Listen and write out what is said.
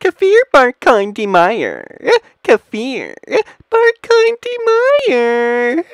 Kafir Barkhane Meyer. Kafir Barkhane Meyer.